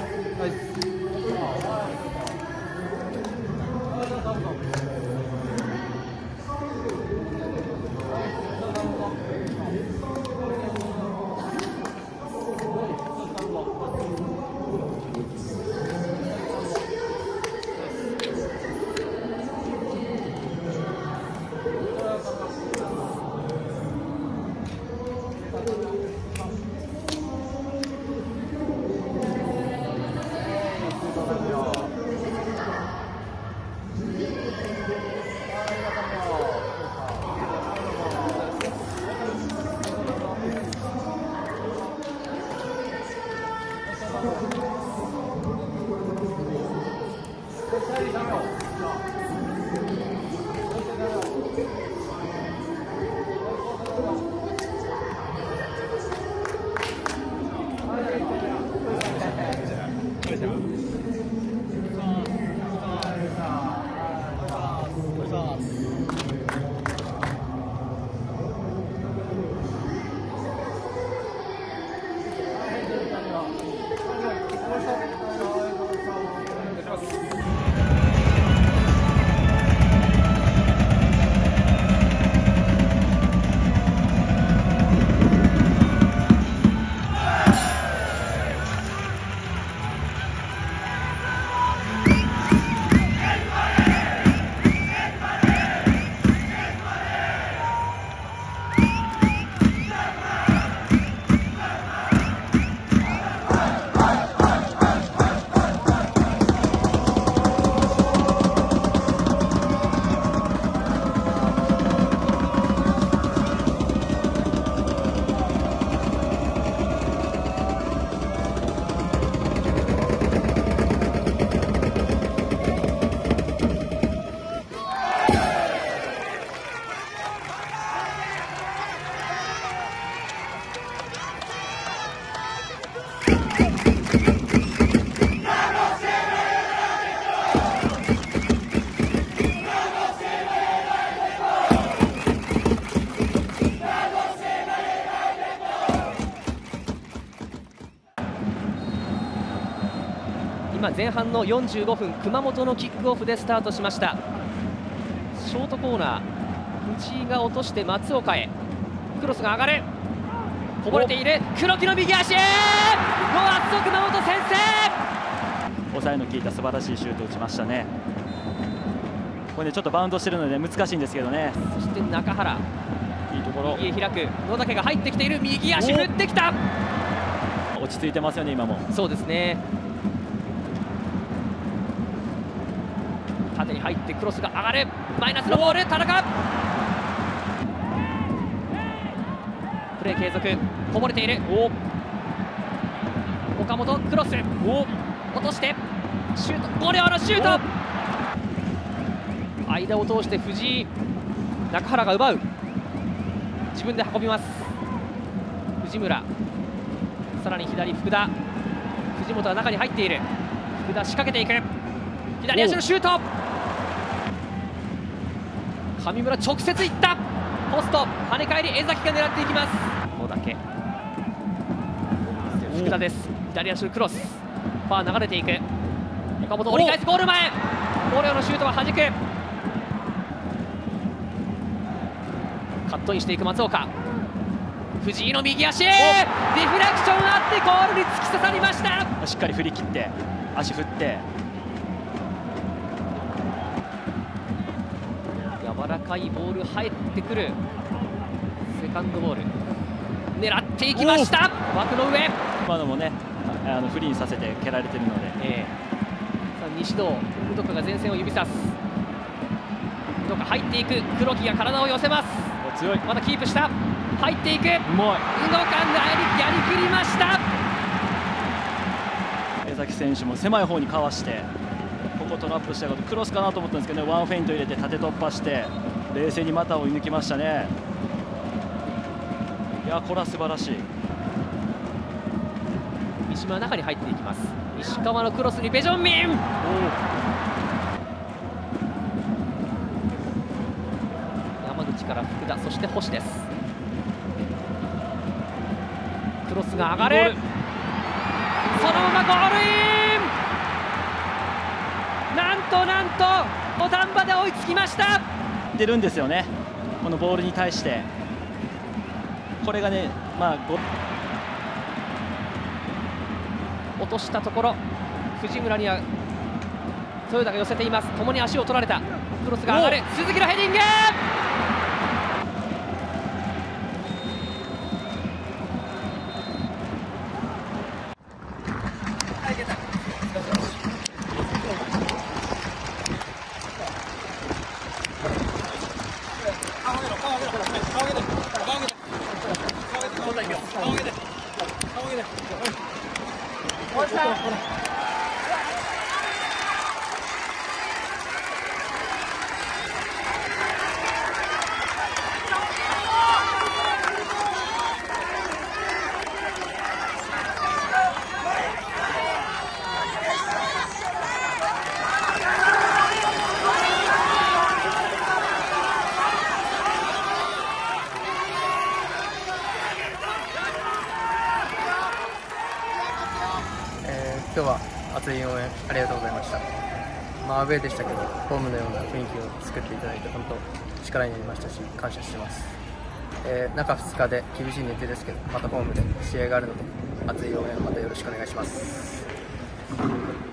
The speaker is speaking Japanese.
I, Yes. 今前半の45分熊本のキックオフでスタートしました。ショートコーナー藤井が落として松岡へ。クロスが上がる。こぼれている。黒木の右足ロアッソ熊本先制!抑えの効いた素晴らしいシュートを打ちましたね。これねちょっとバウンドしてるので難しいんですけどね。そして中原。いいところ。右へ開く。野竹が入ってきている。右足振ってきた。落ち着いてますよね今も。そうですね縦に入ってクロスが上がる。マイナスのボール田中。プレー継続こぼれている。岡本クロス。落として。シュートゴレオのシュート。間を通して藤井中原が奪う。自分で運びます。藤村。さらに左福田。藤本は中に入っている。福田仕掛けていく。左足のシュート上村直接いった。ポスト跳ね返り江崎が狙っていきます。野竹。福田です。左足のクロス。ファー流れていく。岡本折り返す。ゴール前。ゴレオのシュートは弾く。カットインしていく松岡。藤井の右足。ディフレクションあってゴールに突き刺さりました。しっかり振り切って足振って柔らかいボール入ってくる。セカンドボール。狙っていきました。枠の上。今のもねあのフリーにさせて蹴られてるので、えー、さあ西堂ウドカが前線を指さす。ウドカ入っていく。黒木が体を寄せます。強い。またキープした。入っていく。うまい。ウドカがやりやりきりました。江崎選手も狭い方にかわしてここトラップしたことクロスかなと思ったんですけどね。ワンフェイント入れて縦突破して冷静に股を射抜きましたね。いやこれは素晴らしい。三島は中に入っていきます。石川のクロスにベジョンミン。山口から福田そして星です。クロスが上がる。そのままゴールイン。なんとなんと土壇場で追いつきました出るんですよね。このボールに対して。これがねまあ落としたところ。藤村には豊田が寄せています。共に足を取られた。クロスが上がる。鈴木のヘディング高一点高一点哎我操今日は熱い応援ありがとうございました、まあ、アウェーでしたけどホームのような雰囲気を作っていただいて本当力になりましたし感謝してます、えー、中2日で厳しい日程ですけどまたホームで試合があるので熱い応援またよろしくお願いします。